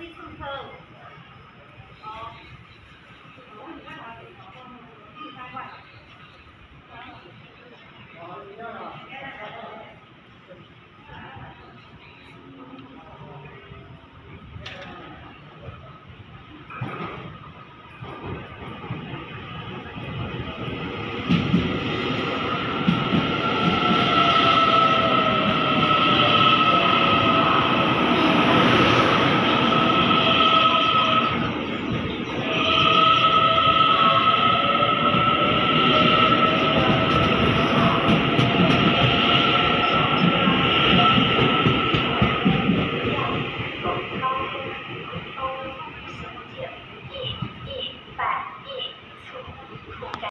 นี่คือเธ